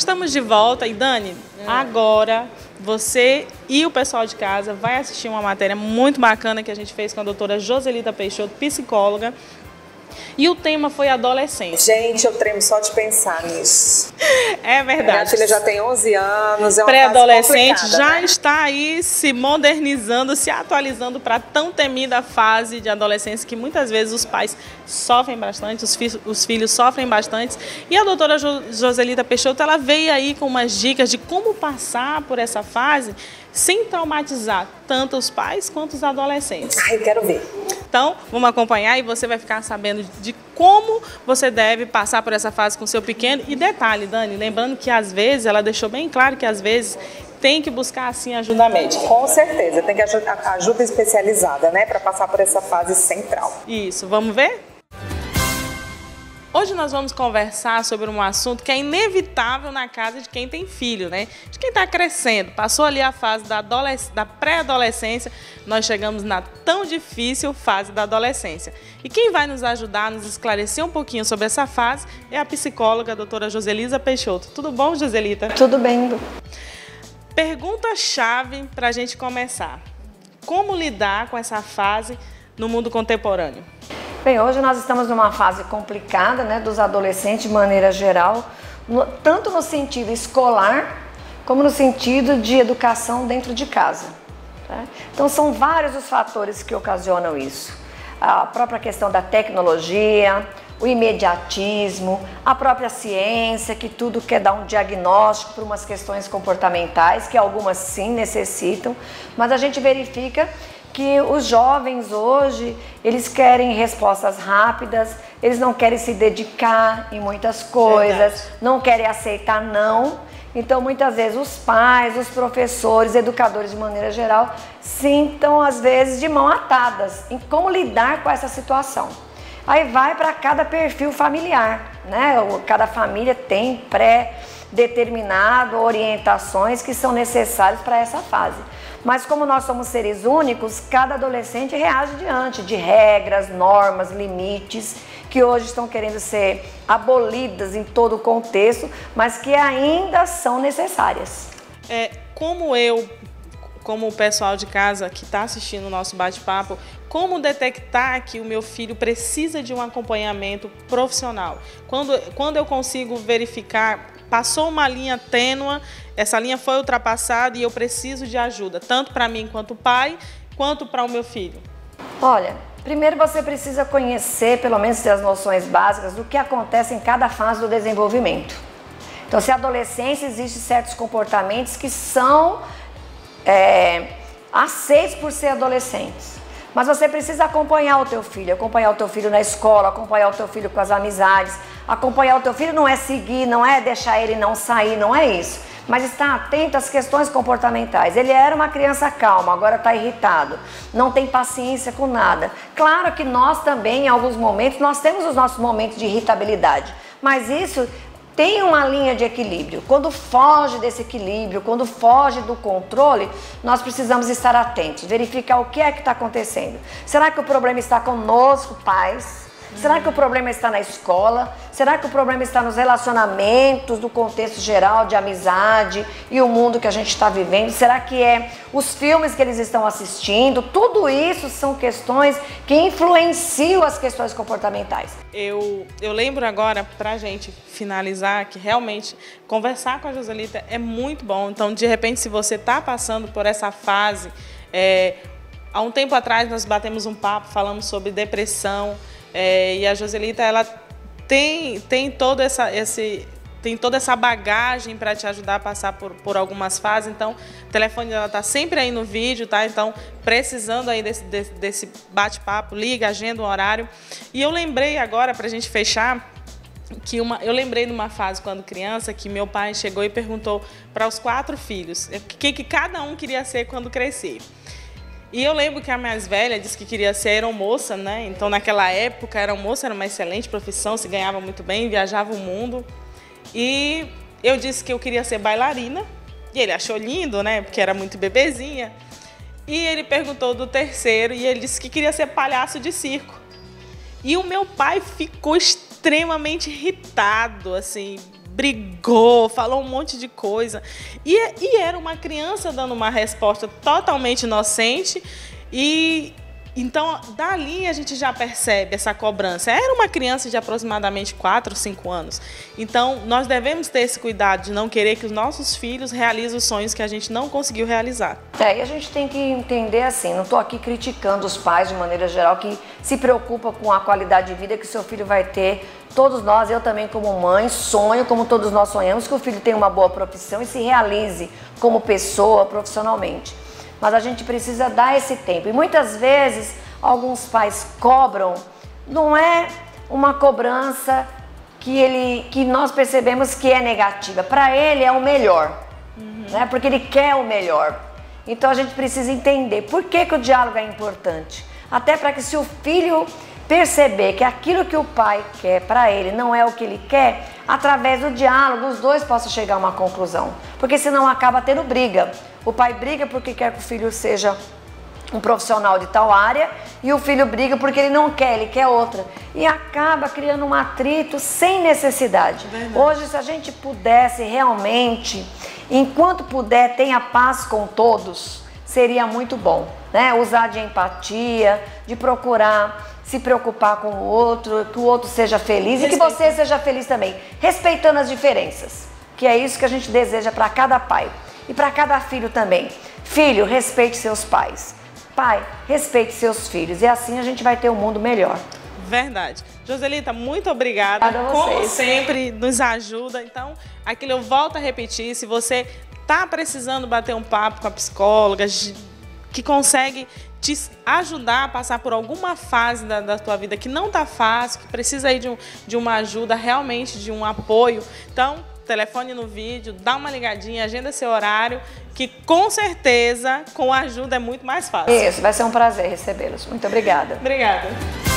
Estamos de volta e Dani, agora você e o pessoal de casa vai assistir uma matéria muito bacana que a gente fez com a doutora Joselita Peixoto, psicóloga, e o tema foi adolescência. Gente, eu tremo só de pensar nisso. É verdade. Minha filha já tem 11 anos, é uma Pré-adolescente já né? está aí se modernizando, se atualizando para a tão temida fase de adolescência que muitas vezes os pais sofrem bastante, os, fi- os filhos sofrem bastante. E a doutora Jo- Joselita Peixoto, ela veio aí com umas dicas de como passar por essa fase sem traumatizar tanto os pais quanto os adolescentes. Ai, eu quero ver. Então, vamos acompanhar e você vai ficar sabendo de como você deve passar por essa fase com seu pequeno. E detalhe, Dani, lembrando que às vezes, ela deixou bem claro que às vezes tem que buscar assim ajuda médica. Com certeza, tem que ajuda, ajuda especializada, né, para passar por essa fase central. Isso, vamos ver? Hoje nós vamos conversar sobre um assunto que é inevitável na casa de quem tem filho, né? De quem está crescendo. Passou ali a fase da, da pré-adolescência, nós chegamos na tão difícil fase da adolescência. E quem vai nos ajudar a nos esclarecer um pouquinho sobre essa fase é a psicóloga a doutora Joselisa Peixoto. Tudo bom, Joselita? Tudo bem. Pergunta-chave para a gente começar. Como lidar com essa fase no mundo contemporâneo? Bem, hoje nós estamos numa fase complicada, né, dos adolescentes de maneira geral, no- tanto no sentido escolar como no sentido de educação dentro de casa. tá? Então são vários os fatores que ocasionam isso. A própria questão da tecnologia, o imediatismo, a própria ciência, que tudo quer dar um diagnóstico para umas questões comportamentais, que algumas sim necessitam, mas a gente verifica que os jovens hoje, eles querem respostas rápidas, eles não querem se dedicar em muitas coisas, Verdade. não querem aceitar não. Então, muitas vezes, os pais, os professores, educadores de maneira geral, sintam, às vezes, de mão atadas em como lidar com essa situação. Aí vai para cada perfil familiar, né? Cada família tem pré-determinado orientações que são necessárias para essa fase. Mas como nós somos seres únicos, cada adolescente reage diante de regras, normas, limites que hoje estão querendo ser abolidas em todo o contexto, mas que ainda são necessárias. É, como eu, como o pessoal de casa que está assistindo o nosso bate-papo, como detectar que o meu filho precisa de um acompanhamento profissional? Quando, quando eu consigo verificar, passou uma linha tênua, essa linha foi ultrapassada e eu preciso de ajuda, tanto para mim quanto pai, quanto para o meu filho. Olha, primeiro você precisa conhecer, pelo menos as noções básicas do que acontece em cada fase do desenvolvimento. Então, se a adolescência existem certos comportamentos que são é, aceitos por ser adolescentes. Mas você precisa acompanhar o teu filho, acompanhar o teu filho na escola, acompanhar o teu filho com as amizades. Acompanhar o teu filho não é seguir, não é deixar ele não sair, não é isso. Mas estar atento às questões comportamentais. Ele era uma criança calma, agora está irritado, não tem paciência com nada. Claro que nós também, em alguns momentos, nós temos os nossos momentos de irritabilidade. Mas isso tem uma linha de equilíbrio. Quando foge desse equilíbrio, quando foge do controle, nós precisamos estar atentos, verificar o que é que está acontecendo. Será que o problema está conosco, pais? Será que o problema está na escola? Será que o problema está nos relacionamentos, do contexto geral de amizade e o mundo que a gente está vivendo? Será que é os filmes que eles estão assistindo? Tudo isso são questões que influenciam as questões comportamentais. Eu, eu lembro agora, para a gente finalizar, que realmente conversar com a Joselita é muito bom. Então, de repente, se você está passando por essa fase, é, há um tempo atrás nós batemos um papo, falamos sobre depressão, é, e a Joselita, ela tem, tem toda essa, esse, tem toda essa bagagem para te ajudar a passar por, por algumas fases. Então, o telefone dela está sempre aí no vídeo, tá? Então, precisando aí desse, desse, desse bate-papo, liga, agenda um horário. E eu lembrei agora, para a gente fechar, que uma, eu lembrei de uma fase quando criança que meu pai chegou e perguntou para os quatro filhos o que, que cada um queria ser quando crescer. E eu lembro que a mais velha disse que queria ser aeromoça, né? Então, naquela época, aeromoça era uma excelente profissão, se ganhava muito bem, viajava o mundo. E eu disse que eu queria ser bailarina. E ele achou lindo, né? Porque era muito bebezinha. E ele perguntou do terceiro e ele disse que queria ser palhaço de circo. E o meu pai ficou extremamente irritado, assim, brigou, falou um monte de coisa. E, e era uma criança dando uma resposta totalmente inocente e então, dali a gente já percebe essa cobrança. Era uma criança de aproximadamente 4, 5 anos. Então, nós devemos ter esse cuidado de não querer que os nossos filhos realizem os sonhos que a gente não conseguiu realizar. É, e a gente tem que entender assim, não estou aqui criticando os pais de maneira geral que se preocupa com a qualidade de vida que seu filho vai ter. Todos nós, eu também como mãe, sonho, como todos nós sonhamos, que o filho tenha uma boa profissão e se realize como pessoa profissionalmente mas a gente precisa dar esse tempo. E muitas vezes alguns pais cobram, não é uma cobrança que ele que nós percebemos que é negativa. Para ele é o melhor, uhum. né? Porque ele quer o melhor. Então a gente precisa entender por que, que o diálogo é importante. Até para que se o filho perceber que aquilo que o pai quer para ele não é o que ele quer, através do diálogo os dois possam chegar a uma conclusão. Porque senão acaba tendo briga. O pai briga porque quer que o filho seja um profissional de tal área e o filho briga porque ele não quer, ele quer outra. E acaba criando um atrito sem necessidade. Verdade. Hoje, se a gente pudesse realmente, enquanto puder, tenha paz com todos, seria muito bom. Né? Usar de empatia, de procurar se preocupar com o outro, que o outro seja feliz Respeito. e que você seja feliz também, respeitando as diferenças. Que é isso que a gente deseja para cada pai e para cada filho também. Filho, respeite seus pais. Pai, respeite seus filhos. E assim a gente vai ter um mundo melhor. Verdade. Joselita, muito obrigada. obrigada Como sempre, nos ajuda. Então, aquilo eu volto a repetir. Se você está precisando bater um papo com a psicóloga, que consegue te ajudar a passar por alguma fase da, da tua vida que não está fácil, que precisa aí de, um, de uma ajuda, realmente de um apoio. Então, telefone no vídeo, dá uma ligadinha, agenda seu horário, que com certeza com a ajuda é muito mais fácil. Isso, vai ser um prazer recebê-los. Muito obrigada. Obrigada.